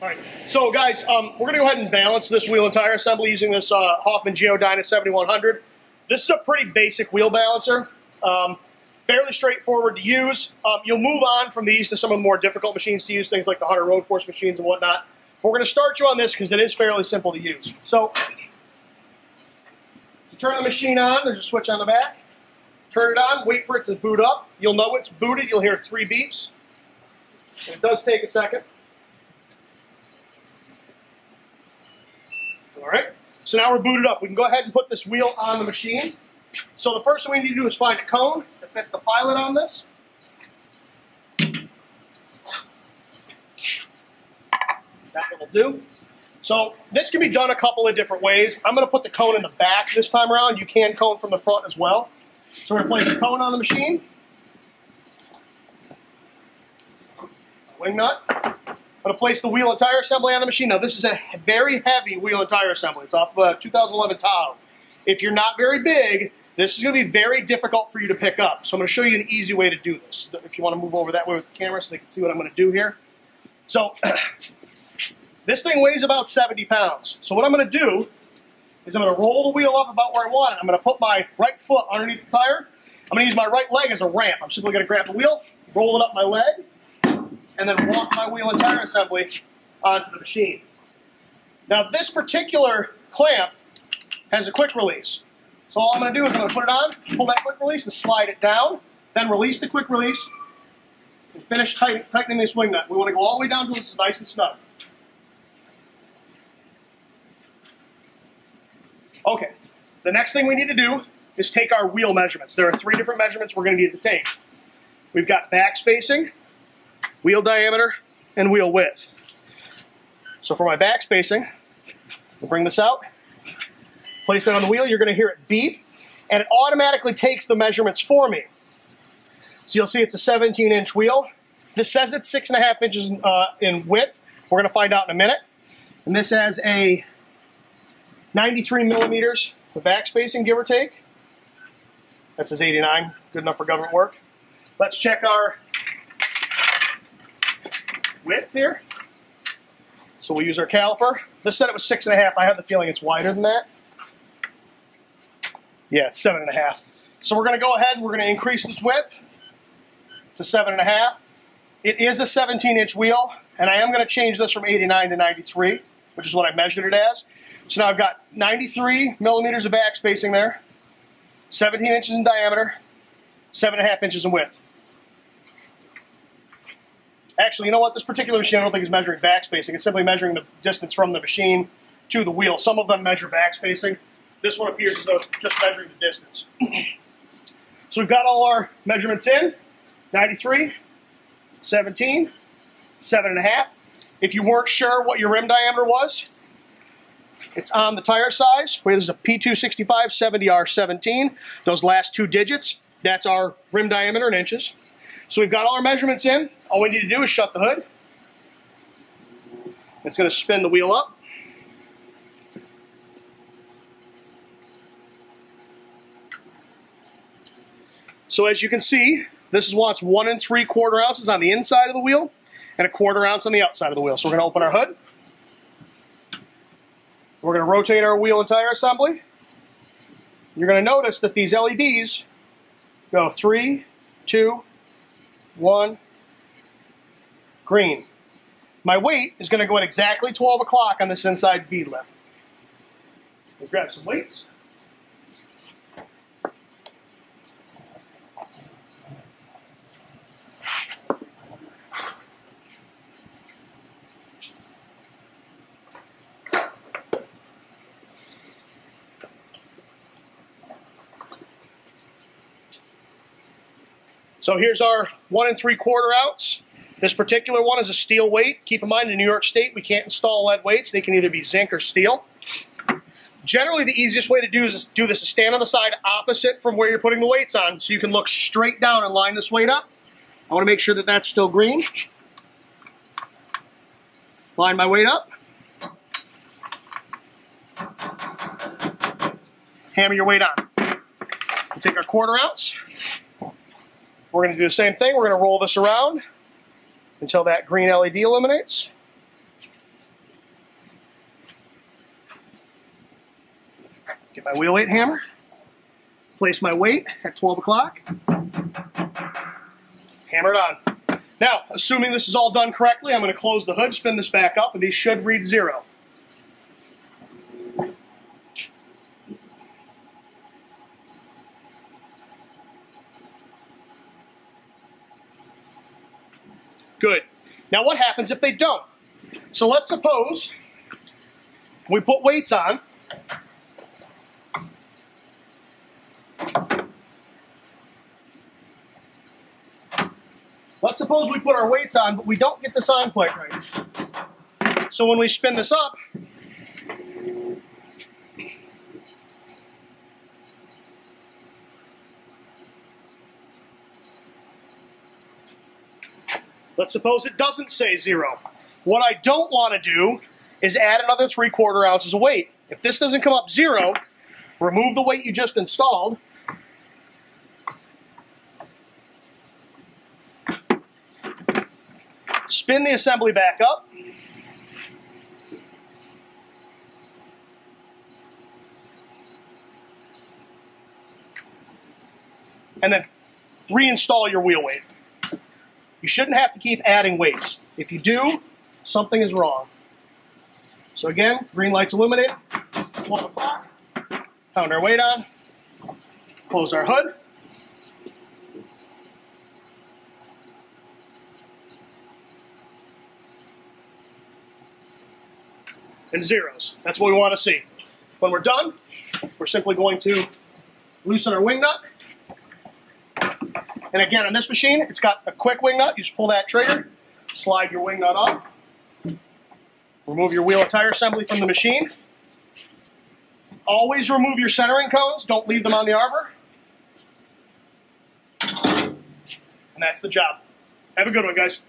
All right, so guys, um, we're gonna go ahead and balance this wheel and tire assembly using this uh, Hofmann Geodyna 7100. This is a pretty basic wheel balancer, um, fairly straightforward to use. Um, you'll move on from these to some of the more difficult machines to use, things like the Hunter Road Force machines and whatnot. We're gonna start you on this because it is fairly simple to use. So, to turn the machine on, there's a switch on the back. Turn it on, wait for it to boot up. You'll know it's booted, you'll hear three beeps. It does take a second. All right, so now we're booted up. We can go ahead and put this wheel on the machine. So the first thing we need to do is find a cone that fits the pilot on this. That will do. So this can be done a couple of different ways. I'm going to put the cone in the back this time around. You can cone from the front as well. So we're going to place a cone on the machine. Wing nut. I'm going to place the wheel and tire assembly on the machine. Now this is a very heavy wheel and tire assembly. It's off of a 2011 Tahoe. If you're not very big, this is going to be very difficult for you to pick up. So I'm going to show you an easy way to do this. If you want to move over that way with the camera so they can see what I'm going to do here. So this thing weighs about 70 pounds. So what I'm going to do is I'm going to roll the wheel up about where I want it. I'm going to put my right foot underneath the tire. I'm going to use my right leg as a ramp. I'm simply going to grab the wheel, roll it up my leg, and then walk my wheel and tire assembly onto the machine. Now this particular clamp has a quick release. So all I'm going to do is I'm going to put it on, pull that quick release and slide it down, then release the quick release, and finish tightening, tightening this wing nut. We want to go all the way down until this is nice and snug. Okay, the next thing we need to do is take our wheel measurements. There are three different measurements we're going to need to take. We've got back spacing, wheel diameter, and wheel width. So for my back spacing, we'll bring this out, place it on the wheel, you're going to hear it beep, and it automatically takes the measurements for me. So you'll see it's a 17 inch wheel. This says it's six and a half inches uh, in width. We're going to find out in a minute. And this has a 93 millimeters of back spacing, give or take. That says 89, good enough for government work. Let's check our width here. So we'll use our caliper. This said it was six and a half. I have the feeling it's wider than that. Yeah, it's seven and a half. So we're going to go ahead and we're going to increase this width to seven and a half. It is a 17 inch wheel, and I am going to change this from 89 to 93, which is what I measured it as. So now I've got 93 millimeters of back spacing there, 17 inches in diameter, seven and a half inches in width. Actually, you know what? This particular machine I don't think is measuring back spacing. It's simply measuring the distance from the machine to the wheel. Some of them measure back spacing. This one appears as though it's just measuring the distance. so we've got all our measurements in. 93, 17, 7.5. If you weren't sure what your rim diameter was, it's on the tire size. This is a P265 70R17. Those last two digits, that's our rim diameter in inches. So we've got all our measurements in. All we need to do is shut the hood. It's going to spin the wheel up. So as you can see, this is what's one and three quarter ounces on the inside of the wheel and a quarter ounce on the outside of the wheel. So we're going to open our hood. We're going to rotate our wheel and tire assembly. You're going to notice that these LEDs go three, two, one, green. My weight is going to go at exactly 12 o'clock on this inside bead lift. Let's grab some weights. So here's our one and three quarter ounce. This particular one is a steel weight. Keep in mind in New York State we can't install lead weights. They can either be zinc or steel. Generally the easiest way to do is do this is stand on the side opposite from where you're putting the weights on so you can look straight down and line this weight up. I want to make sure that that's still green. Line my weight up. Hammer your weight on. We'll take our quarter ounce. We're going to do the same thing. We're going to roll this around until that green LED illuminates. Get my wheel weight hammer. Place my weight at 12 o'clock. Hammer it on. Now, assuming this is all done correctly, I'm going to close the hood, spin this back up, and these should read zero. Good. Now what happens if they don't? So let's suppose we put weights on. Let's suppose we put our weights on, but we don't get this on quite right. So when we spin this up, let's suppose it doesn't say zero. What I don't want to do is add another three quarter ounces of weight. If this doesn't come up zero, remove the weight you just installed. Spin the assembly back up. And then reinstall your wheel weight. You shouldn't have to keep adding weights. If you do, something is wrong. So again, green light's illuminated, 12 o'clock, pound our weight on, close our hood, and zeros. That's what we want to see. When we're done, we're simply going to loosen our wing nut. And again, on this machine, it's got a quick wing nut. You just pull that trigger, slide your wing nut off, remove your wheel and tire assembly from the machine. Always remove your centering cones. Don't leave them on the arbor. And that's the job. Have a good one, guys.